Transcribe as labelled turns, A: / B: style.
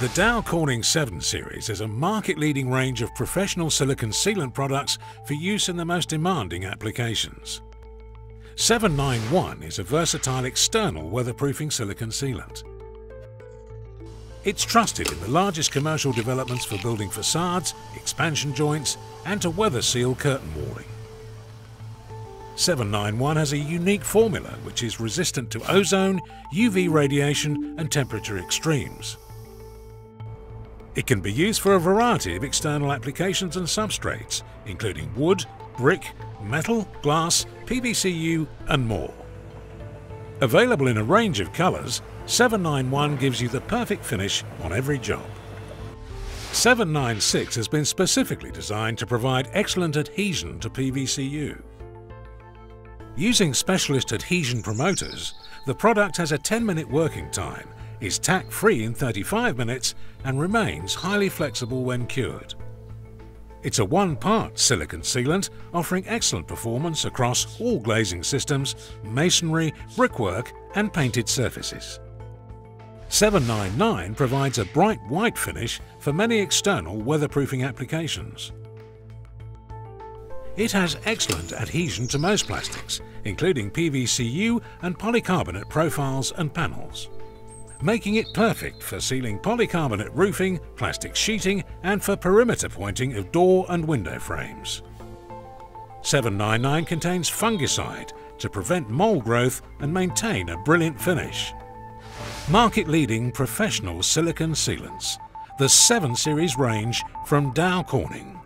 A: The Dow Corning 7 Series is a market-leading range of professional silicon sealant products for use in the most demanding applications. 791 is a versatile external weatherproofing silicon sealant. It's trusted in the largest commercial developments for building facades, expansion joints and to weather seal curtain walling. 791 has a unique formula which is resistant to ozone, UV radiation and temperature extremes. It can be used for a variety of external applications and substrates, including wood, brick, metal, glass, PVCU and more. Available in a range of colours, 791 gives you the perfect finish on every job. 796 has been specifically designed to provide excellent adhesion to PVCU. Using specialist adhesion promoters, the product has a 10-minute working time, is tack-free in 35 minutes and remains highly flexible when cured. It's a one-part silicon sealant offering excellent performance across all glazing systems, masonry, brickwork and painted surfaces. 799 provides a bright white finish for many external weatherproofing applications. It has excellent adhesion to most plastics, including PVCU and polycarbonate profiles and panels making it perfect for sealing polycarbonate roofing, plastic sheeting and for perimeter pointing of door and window frames. 799 contains fungicide to prevent mold growth and maintain a brilliant finish. Market-leading professional silicon sealants, the 7 Series range from Dow Corning.